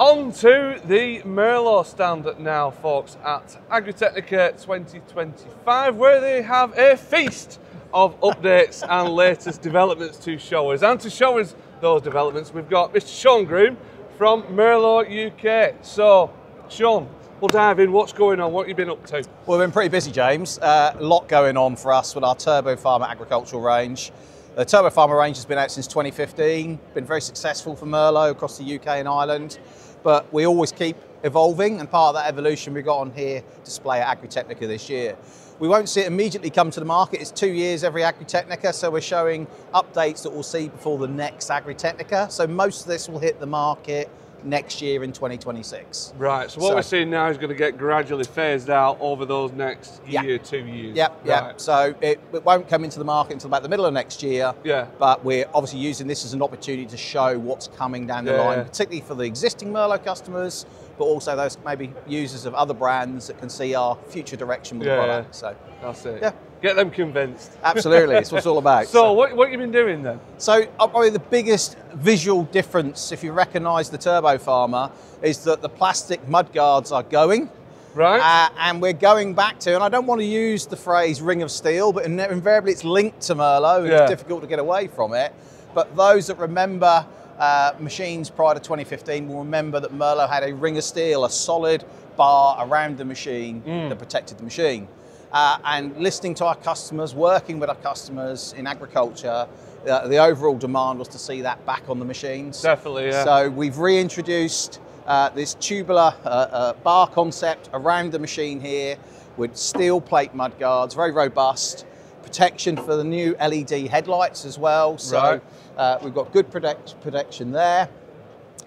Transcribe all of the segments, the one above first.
On to the Merlo stand now, folks, at Agritechnica 2025, where they have a feast of updates and latest developments to show us. And to show us those developments, we've got Mr. Sean Groom from Merlo UK. So, Sean, we'll dive in. What's going on? What have you been up to? Well, we've been pretty busy, James. Uh, a lot going on for us with our Turbo Farmer agricultural range. The Turbo Farmer range has been out since 2015, been very successful for Merlo across the UK and Ireland, but we always keep evolving, and part of that evolution we got on here display at Agritechnica this year. We won't see it immediately come to the market. It's two years every Agritechnica, so we're showing updates that we'll see before the next Agritechnica. So most of this will hit the market next year in 2026. Right, so what so, we're seeing now is going to get gradually phased out over those next yeah. year, two years. Yep, right. yep. So it, it, won't come into the market until about the middle of next year. Yeah. But we're obviously using this as an opportunity to show what's coming down the yeah. line, particularly for the existing Merlo customers, but also those maybe users of other brands that can see our future direction with yeah, the product. So that's it. Yeah. Get them convinced. Absolutely, it's what it's all about. So, so, what, what have you been doing then? So, uh, probably the biggest visual difference, if you recognise the Turbo Farmer, is that the plastic mudguards are going. Right. Uh, and we're going back to, and I don't want to use the phrase ring of steel, but invariably it's linked to Merlo, and yeah. it's difficult to get away from it. But those that remember uh, machines prior to 2015 will remember that Merlo had a ring of steel, a solid bar around the machine mm. that protected the machine uh, and listening to our customers, working with our customers in agriculture, uh, the overall demand was to see that back on the machines. Definitely, yeah. So we've reintroduced uh, this tubular uh, uh, bar concept around the machine here with steel plate mud guards, very robust. Protection for the new LED headlights as well. So right. Uh, we've got good protect protection there.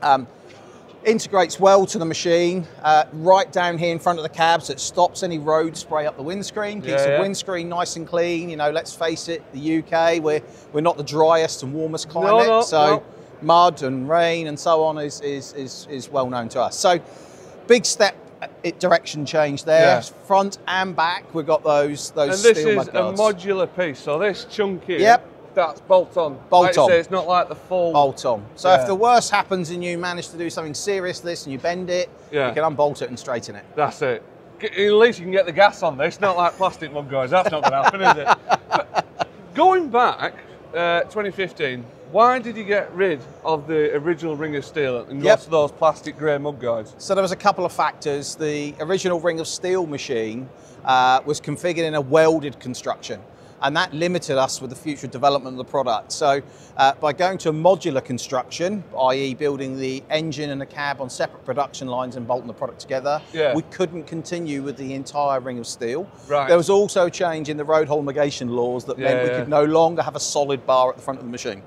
Um, integrates well to the machine, uh, right down here in front of the cab, so it stops any road spray up the windscreen, keeps yeah, yeah. the windscreen nice and clean. You know, let's face it, the UK, we're, we're not the driest and warmest climate, no, no, so no. mud and rain and so on is, is, is, is well known to us. So big step uh, direction change there, yeah. front and back. We've got those those. And this is a modular piece, so this chunky. Yep that's bolt on. Bolt like on. Say, it's not like the full. Bolt on. So yeah. if the worst happens and you manage to do something serious this and you bend it, yeah. you can unbolt it and straighten it. That's it. At least you can get the gas on this. Not like plastic mud guys. That's not going to happen, is it? But going back, uh, 2015. Why did you get rid of the original ring of steel and yep. go to those plastic grey mud guards? So there was a couple of factors. The original ring of steel machine uh, was configured in a welded construction and that limited us with the future development of the product. So uh, by going to a modular construction, i.e. building the engine and the cab on separate production lines and bolting the product together, yeah. we couldn't continue with the entire ring of steel. Right. There was also a change in the road homologation laws that yeah, meant we yeah. could no longer have a solid bar at the front of the machine.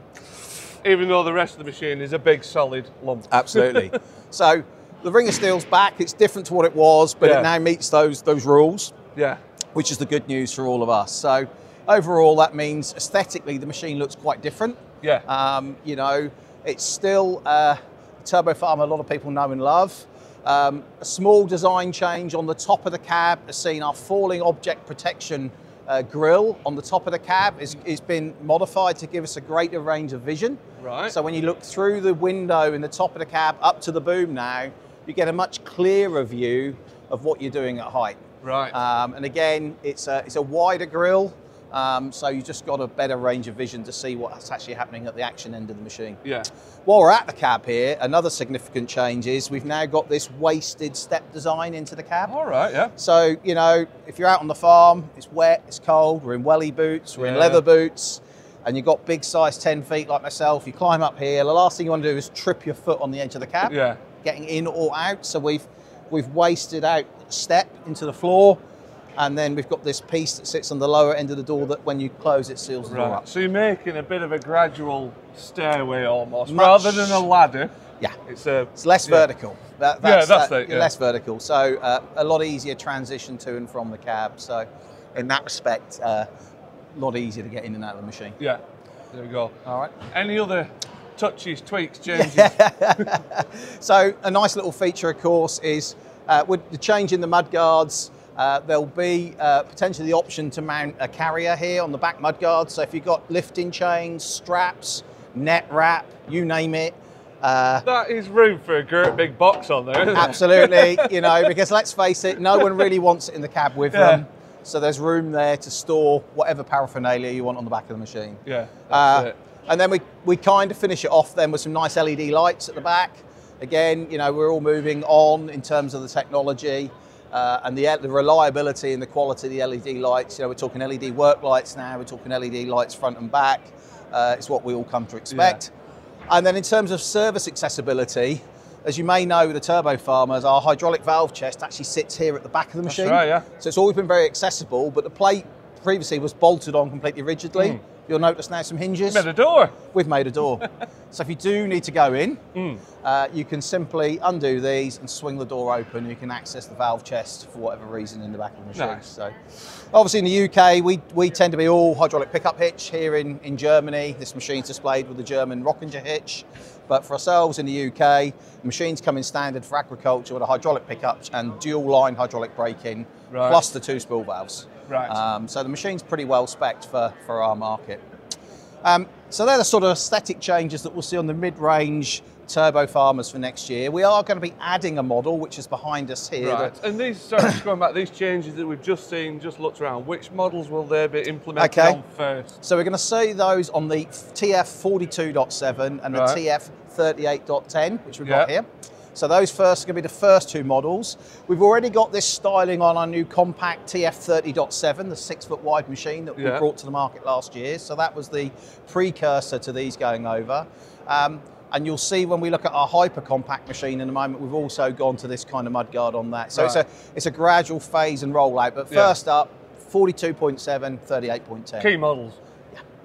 Even though the rest of the machine is a big solid lump. Absolutely. so the ring of steel's back, it's different to what it was, but it now meets those, those rules. Yeah. Which is the good news for all of us. So Overall, that means aesthetically the machine looks quite different. Yeah. Um, you know, it's still uh, Turbo Farmer lot of people know and love. Um, a small design change on the top of the cab has seen our falling object protection uh, grille on the top of the cab is, is been modified to give us a greater range of vision. Right. So when you look through the window in the top of the cab up to the boom now, you get a much clearer view of what you're doing at height. Right. Um, and again, it's a, it's a wider grille. Um, so you just got a better range of vision to see what's actually happening at the action end of the machine. Yeah. While we're at the cab here, another significant change is we've now got this wasted step design into the cab. All right, yeah. So, you know, if you're out on the farm, it's wet, it's cold, we're in welly boots, we're yeah. in leather boots, and you've got big size 10 feet like myself, you climb up here, the last thing you want to do is trip your foot on the edge of the cab. Yeah. Getting in or out. So we've we've wasted out step into the floor and then we've got this piece that sits on the lower end of the door that when you close it seals the right. door up. So you're making a bit of a gradual stairway almost, Much, rather than a ladder. Yeah, it's a it's less yeah. vertical. That, that's, yeah, that's uh, it. Yeah. Less vertical, so uh, a lot easier transition to and from the cab. So in that respect, uh, a lot easier to get in and out of the machine. Yeah, there we go. All right. Any other touches, tweaks, changes? so a nice little feature, of course, is uh, with the change in the mud guards. Uh, there'll be uh, potentially the option to mount a carrier here on the back mudguard. So if you've got lifting chains, straps, net wrap, you name it, Uh, That is room for a great big box on there. Isn't it? absolutely, you know, because let's face it, no one really wants it in the cab with Yeah. them. So there's room there to store whatever paraphernalia you want on the back of the machine. Yeah, Uh, and then we, we kind of finish it off then with some nice LED lights at the back. Again, you know, we're all moving on in terms of the technology uh, and the, the reliability and the quality of the LED lights. You know, we're talking LED work lights now, we're talking LED lights front and back. Uh, it's what we all come to expect. And then in terms of service accessibility, as you may know the Turbo Farmers, our hydraulic valve chest actually sits here at the back of the machine. right, yeah. So it's always been very accessible, but the plate previously was bolted on completely rigidly. You'll notice now some hinges. Made a door. We've made a door. so if you do need to go in, Hmm. uh, you can simply undo these and swing the door open. You can access the valve chest for whatever reason in the back of the machine. Nice. So, obviously in the UK, we, we tend to be all hydraulic pickup hitch. Here in, in Germany, this machine's displayed with the German Rockinger hitch. But for ourselves in the UK, the machines come in standard for agriculture with a hydraulic pickup and dual line hydraulic braking, Right. plus the two spool valves. Right. Um, so the machine's pretty well spec'd for, for our market. Um, so they're the sort of aesthetic changes that we'll see on the mid-range turbo farmers for next year. We are going to be adding a model which is behind us here. Right. And these, sorry, just going back, these changes that we've just seen, just looked around, which models will they be implemented Okay. on first? so we're going to see those on the TF42.7 and the Right. TF38.10, which we've got here. So those first are going to be the first two models. We've already got this styling on our new compact TF30.7, the six foot wide machine that we Yeah. brought to the market last year. So that was the precursor to these going over. Um, and you'll see when we look at our hyper compact machine in a moment, we've also gone to this kind of mudguard on that. So it's a it's a gradual phase and rollout. But Yeah. first up, 42.7, 38.10. Key models.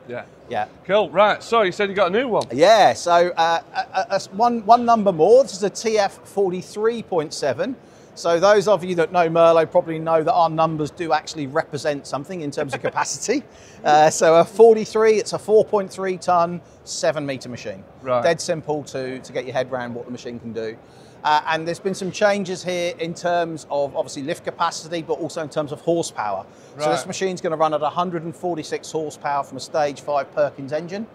Yeah. Yeah. Cool. Right. So you said you got a new one. Yeah, so uh, a, a- a- one, one number more. This is a TF43.7. So those of you that know Merlo probably know that our numbers do actually represent something in terms of capacity. uh, so a 43, it's a 4.3 ton, seven meter machine. Right. Dead simple to, to get your head around what the machine can do. Uh, and there's been some changes here in terms of obviously lift capacity, but also in terms of horsepower. Right. So this machine's going to run at 146 horsepower from a stage five Perkins engine,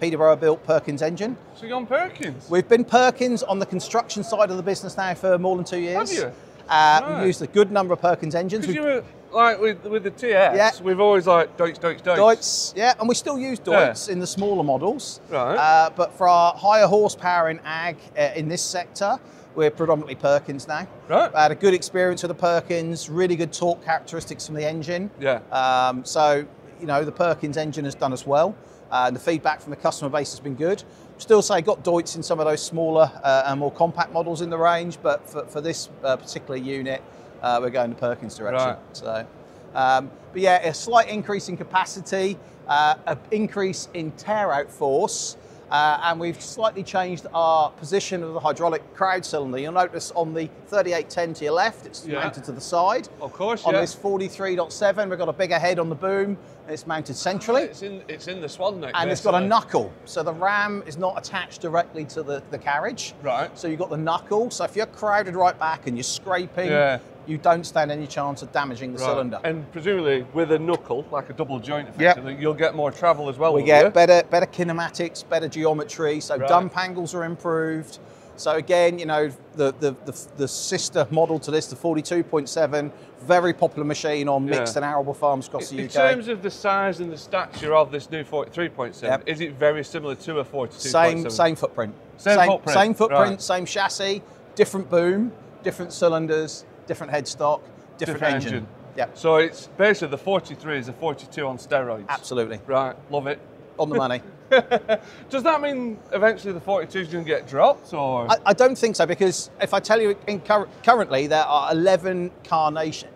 Peterborough built Perkins engine. So you're on Perkins? We've been Perkins on the construction side of the business now for more than two years. Have you? Uh, Right. We've used a good number of Perkins engines. You were like with with the TS, Yeah. we've always like Deutsch, Deutsch, Deutsch. Deutz, yeah, and we still use Deutz in the smaller models. Right. Uh, but for our higher horsepower in ag uh, in this sector, we're predominantly Perkins now. Right. I had a good experience with the Perkins, really good torque characteristics from the engine. Yeah. Um, so, you know, the Perkins engine has done us well. Uh, and the feedback from the customer base has been good. Still say got Deutz in some of those smaller uh, and more compact models in the range, but for, for this uh, particular unit, uh, we're going the Perkins direction. Right. So, um, but yeah, a slight increase in capacity, uh, an increase in tear out force, uh, and we've slightly changed our position of the hydraulic crowd cylinder. You'll notice on the 3810 to your left, it's Yeah. mounted to the side. Of course, On yeah. this 43.7, we've got a bigger head on the boom, and it's mounted centrally. It's in it's in the swan neck. And it's got a knuckle, so the ram is not attached directly to the, the carriage. Right. So you've got the knuckle. So if you're crowded right back and you're scraping, Yeah. You don't stand any chance of damaging the Right. cylinder. And presumably with a knuckle, like a double joint, Yep. you'll get more travel as well. We get you? better better kinematics, better geometry, so Right. dump angles are improved. So again, you know, the, the, the, the sister model to this, the 42.7, very popular machine on mixed Yeah. and arable farms across the In UK. In terms of the size and the stature of this new 43.7, Yep. is it very similar to a 42.7? Same same footprint. Same footprint, Same footprint, right. same chassis, different boom, different cylinders, different headstock, different, Different engine. engine. Yeah, So it's basically the 43 is a 42 on steroids. absolutely. Right, love it. On the money. Does that mean eventually the 42 is going to get dropped, or I, I don't think so because if I tell you in cur- currently there are 11 carnation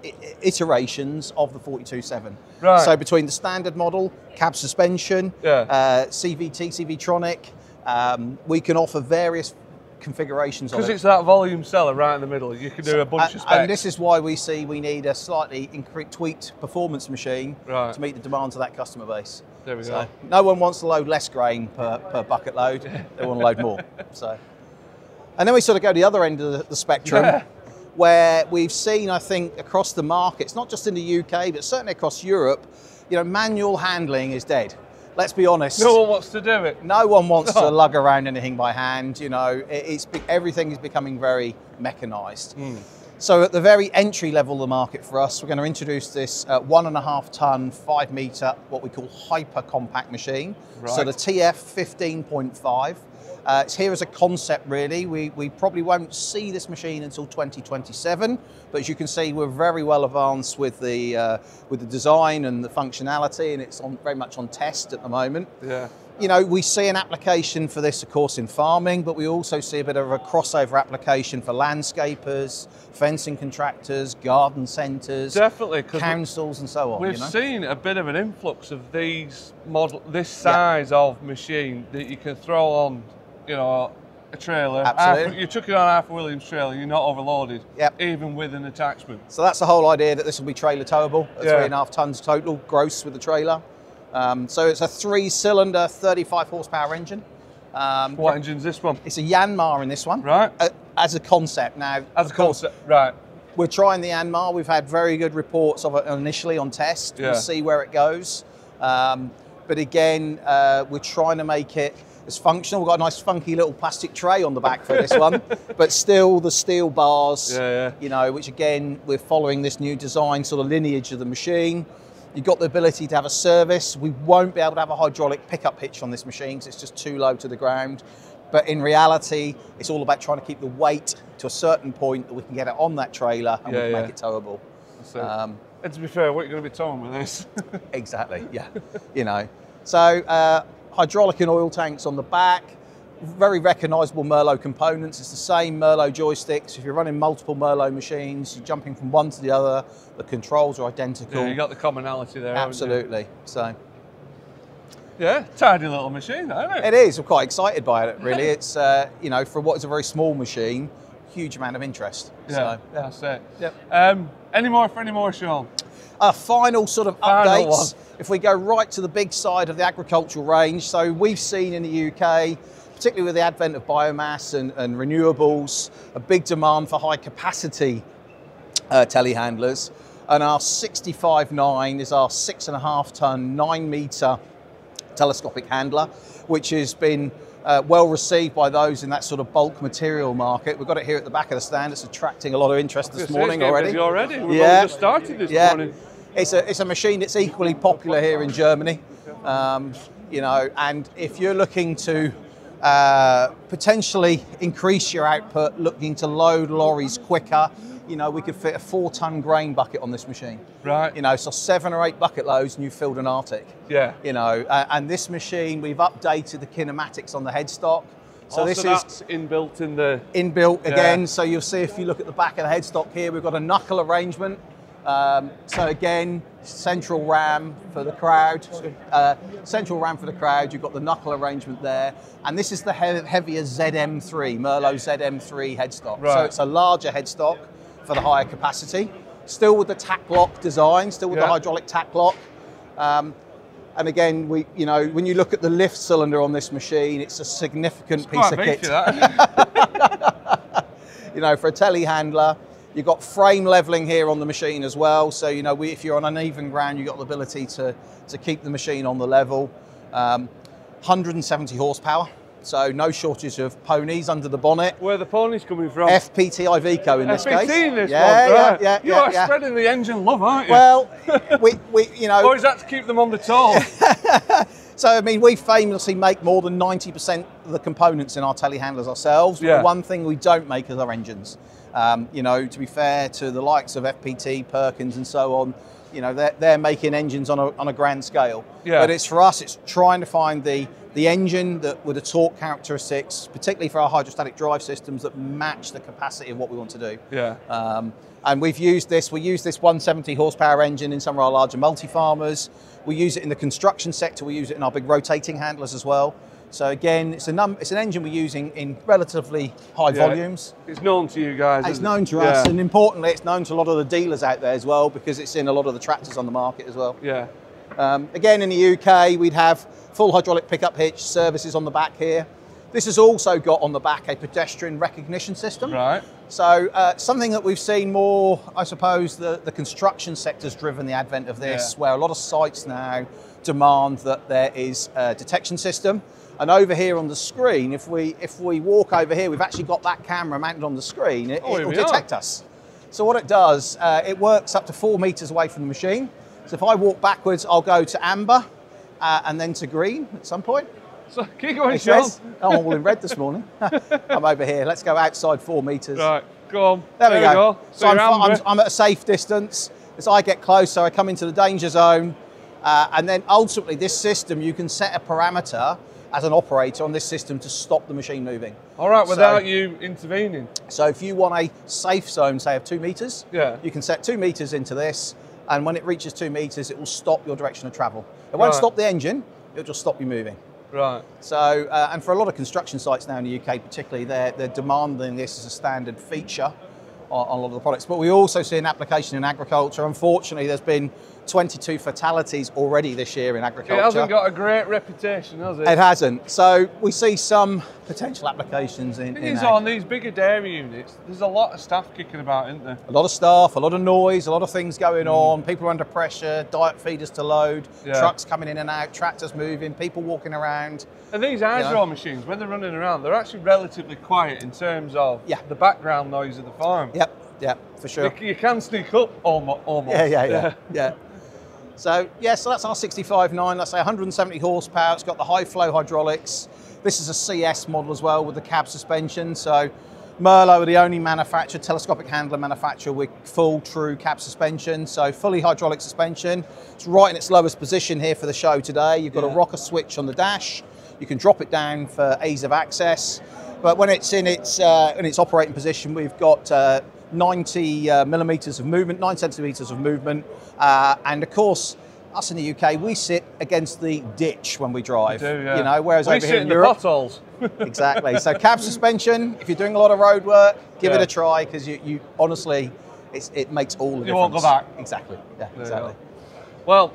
iterations of the 42.7. Right. So between the standard model, cab suspension, Yeah. uh, CVT, CV-tronic, um, we can offer various configurations because it. it's that volume seller right in the middle, you can do a bunch and, of specs. and this is why we see we need a slightly tweaked performance machine Right. to meet the demands of that customer base. There we So go. no one wants to load less grain per, per bucket load. They want to load more. So, and then we sort of go to the other end of the, the spectrum, Yeah. where we've seen, I think, across the markets, not just in the UK, but certainly across Europe, you know, manual handling is dead. Let's be honest. No one wants to do it. No one wants Oh. to lug around anything by hand. You know, it, it's everything is becoming very mechanised. Hmm. So at the very entry level of the market for us, we're going to introduce this uh, one and a half ton, five meter, what we call hyper compact machine. So the TF 15.5. Uh, it's here as a concept, really. We, we probably won't see this machine until 2027, but as you can see, we're very well advanced with the uh, with the design and the functionality, and it's on very much on test at the moment Yeah. you know, we see an application for this, of course, in farming, but we also see a bit of a crossover application for landscapers, fencing contractors, garden centres, Definitely, councils, and so on. We've you know? seen a bit of an influx of these model, this size of machine that you can throw on, you know, a trailer. Absolutely. Half- you took it on Ifor Williams trailer, you're not overloaded. Yep. Even with an attachment. So that's the whole idea that this will be trailer towable, Yeah. three and a half tons total gross with the trailer. Um, so it's a three-cylinder, 35 horsepower engine. Um, What engine's this one? It's a Yanmar in this one, Right. uh, as a concept. Now, As a course, concept, right? We're trying the Yanmar. We've had very good reports of it initially on test. Yeah. We'll see where it goes. Um, but again, uh, we're trying to make it as functional. We've got a nice funky little plastic tray on the back for this one, but still the steel bars, Yeah, yeah. you know, which again, we're following this new design sort of lineage of the machine. You've got the ability to have a service. We won't be able to have a hydraulic pickup hitch on this machine because it's just too low to the ground. But in reality, it's all about trying to keep the weight to a certain point that we can get it on that trailer and Yeah, we can yeah. make it towable. Um, and to be fair, what are you going to be towing with this? Exactly, yeah. you know, so uh, hydraulic and oil tanks on the back, very recognisable Merlo components. It's the same Merlo joysticks. If you're running multiple Merlo machines, you're jumping from one to the other. The controls are identical. yeah, you got the commonality there. Absolutely. So Yeah, tidy little machine, isn't it? it is. I'm quite excited by it. Really, it's uh, you know for what is a very small machine, huge amount of interest. Yeah, So, that's it. Yep. Um, any more for any more, Sean? A final sort of updates. If we go right to the big side of the agricultural range, so we've seen in the UK, particularly with the advent of biomass and, and renewables, a big demand for high capacity uh, telehandlers. And our 65.9 is our six and a half ton, nine meter telescopic handler, which has been uh, well received by those in that sort of bulk material market. We've got it here at the back of the stand. It's attracting a lot of interest this morning already. already. We've Yeah. started this yeah. morning. It's a, it's a machine that's equally popular here in Germany. Um, you know, and if you're looking to uh, potentially increase your output, looking to load lorries quicker, you know, we could fit a four ton grain bucket on this machine. Right. You know, so seven or eight bucket loads and you've filled an Arctic. Yeah. You know, uh, and this machine, we've updated the kinematics on the headstock. So Also, this is that's inbuilt in the. inbuilt Yeah. again. So you'll see if you look at the back of the headstock here, we've got a knuckle arrangement. Um, so again, central ram for the crowd, uh, central ram for the crowd. You've got the knuckle arrangement there, and this is the he- heavier ZM3 Merlo ZM3 headstock. So it's a larger headstock for the higher capacity, still with the Tac-Lock design, still with the hydraulic Tac-Lock. Um, and again, we, you know, when you look at the lift cylinder on this machine, it's a significant piece Quite of kit for that. you know, for a telehandler. You've got frame leveling here on the machine as well. So, you know, we, if you're on uneven ground, you've got the ability to, to keep the machine on the level. Um, 170 horsepower. So no shortage of ponies under the bonnet. Where are the ponies coming from? FPT Iveco in this FPT case. in this yeah, one, right? Yeah, yeah, you yeah, are yeah. spreading the engine love, aren't you? Well, we, we, you know, or is that to keep them on the toll? So, I mean, we famously make more than 90% of the components in our telehandlers ourselves. But Yeah. The one thing we don't make is our engines. Um, you know, to be fair to the likes of FPT, Perkins, and so on, you know, they're, they're making engines on a, on a grand scale. Yeah. But it's for us, it's trying to find the, the engine that with the torque characteristics, particularly for our hydrostatic drive systems, that match the capacity of what we want to do. yeah. Um, and we've used this, we use this 170 horsepower engine in some of our larger multi-farmers. We use it in the construction sector, we use it in our big rotating handlers as well. So again, it's, a num- it's an engine we're using in relatively high Yeah. volumes. It's known to you guys. It's known it? to us, Yeah. and importantly, it's known to a lot of the dealers out there as well because it's in a lot of the tractors on the market as well. Yeah. Um, again, in the UK, we'd have full hydraulic pickup hitch services on the back here. This has also got on the back a pedestrian recognition system. Right. So uh, something that we've seen more, I suppose, the, the construction sector's driven the advent of this, Yeah. where a lot of sites now demand that there is a detection system. And over here on the screen, if we if we walk over here, we've actually got that camera mounted on the screen. It, Oh, will we are. detect us. So what it does, uh, it works up to four meters away from the machine. So if I walk backwards, I'll go to amber uh, and then to green at some point. So keep going, Sean. Oh, I'm all in red this morning. I'm over here. Let's go outside four meters. Right, go on. There, we go. So, So I'm, I'm. I'm at a safe distance. As I get closer, I come into the danger zone. Uh, and then ultimately, this system, you can set a parameter as an operator on this system to stop the machine moving. All right, So- without you intervening. So if you want a safe zone, say of two meters, Yeah. you can set two meters into this. And when it reaches two meters, it will stop your direction of travel. It won't Right. stop the engine, it'll just stop you moving. Right. So, uh, and for a lot of construction sites now in the UK, particularly, they're, they're demanding this as a standard feature on, on a lot of the products. But we also see an application in agriculture. Unfortunately, there's been 22 fatalities already this year in agriculture. It hasn't got a great reputation, has it? It hasn't. So we see some potential applications in, in is, ag. on these bigger dairy units, there's a lot of staff kicking about, isn't there? a lot of staff, a lot of noise, a lot of things going on. People are under pressure. Diet feeders to load, Mm. Yeah. trucks coming in and out, tractors moving, people walking around. And these hydro machines, when they're running around, they're actually relatively quiet in terms of Yeah. the background noise of the farm. Yep, yep, for sure. You, you can sneak up almost. Yeah, yeah, yeah, yeah. So yeah, so that's our 65.9. That's a 170 horsepower. It's got the high flow hydraulics. This is a CS model as well with the cab suspension. So Merlo are the only manufacturer, telescopic handler manufacturer with full true cab suspension. So fully hydraulic suspension. It's right in its lowest position here for the show today. You've got Yeah. a rocker switch on the dash. You can drop it down for ease of access. But when it's in its uh, in its operating position, we've got uh, 90 uh, millimeters of movement, nine centimeters of movement, uh, and of course, us in the UK, we sit against the ditch when we drive. Do, yeah. You know, whereas we over here in in the Europe, potholes. exactly. So cab suspension. If you're doing a lot of road work, give it a try because you, you honestly, it's, it makes all the You won't difference. go back. Exactly. Yeah. you Exactly. Well,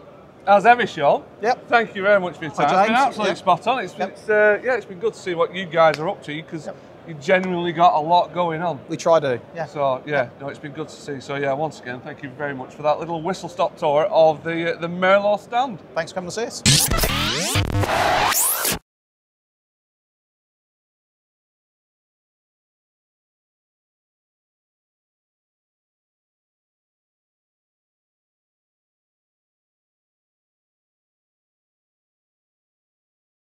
as ever, Sean. Yep. Thank you very much for your time. Hi, it's been absolutely Yep. spot on. It's, Yep. it's uh, yeah, it's been good to see what you guys are up to because Yep. You genuinely got a lot going on. We try to. Yeah. So yeah, no, it's been good to see. So yeah, once again, thank you very much for that little whistle stop tour of the uh, the Merlo stand. Thanks for coming to see us.